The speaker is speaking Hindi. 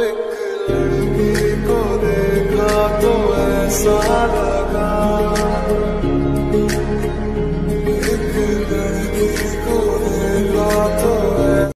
एक लड़की को देखा तो ऐसा लगा।